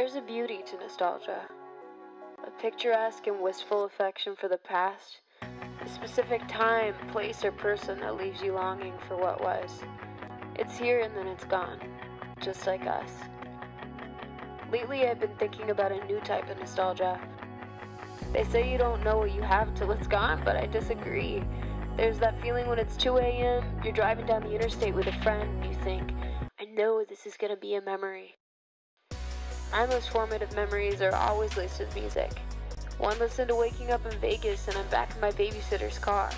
There's a beauty to nostalgia, a picturesque and wistful affection for the past, a specific time, place, or person that leaves you longing for what was. It's here and then it's gone, just like us. Lately, I've been thinking about a new type of nostalgia. They say you don't know what you have till it's gone, but I disagree. There's that feeling when it's 2 a.m., you're driving down the interstate with a friend, and you think, I know this is gonna be a memory. My most formative memories are always laced with music. One listen to waking up in Vegas and I'm back in my babysitter's car.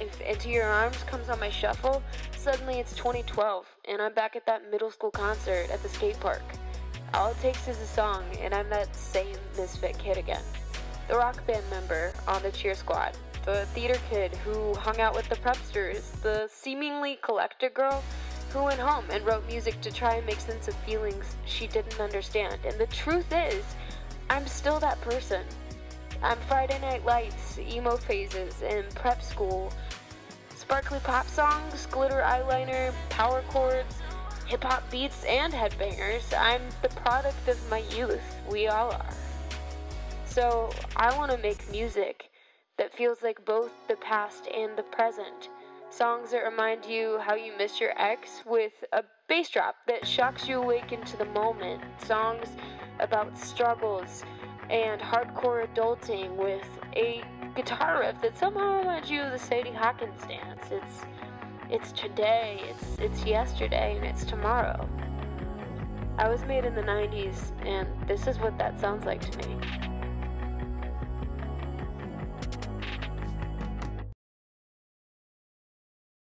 If Into Your Arms comes on my shuffle, suddenly it's 2012 and I'm back at that middle school concert at the skate park. All it takes is a song and I'm that same misfit kid again. The rock band member on the cheer squad, the theater kid who hung out with the prepsters, the seemingly collector girl who went home and wrote music to try and make sense of feelings she didn't understand. And the truth is, I'm still that person. I'm Friday Night Lights, emo phases, and prep school. Sparkly pop songs, glitter eyeliner, power chords, hip hop beats, and headbangers. I'm the product of my youth. We all are. So I want to make music that feels like both the past and the present. Songs that remind you how you miss your ex with a bass drop that shocks you awake into the moment. Songs about struggles and hardcore adulting with a guitar riff that somehow reminds you of the Sadie Hawkins dance. It's it's today, it's it's yesterday, and it's tomorrow. I was made in the 90s, and this is what that sounds like to me.